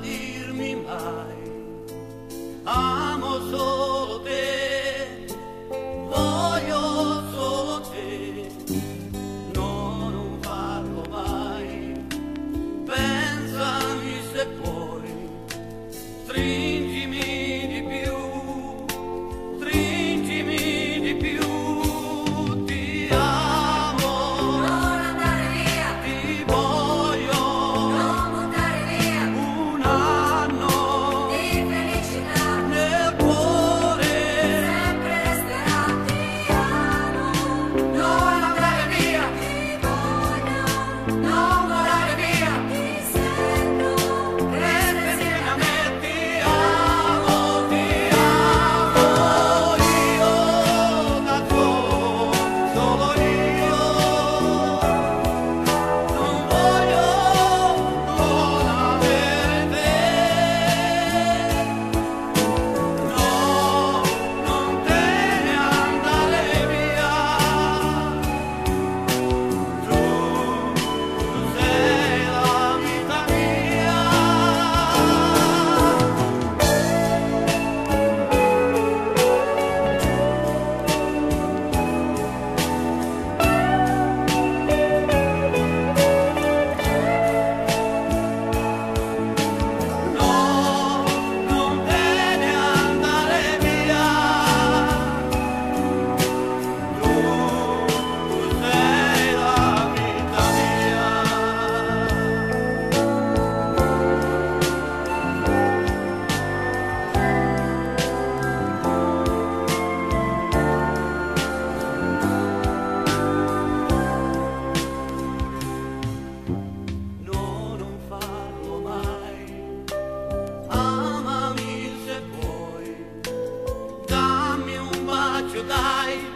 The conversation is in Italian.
dirmi mai. Ah, Life.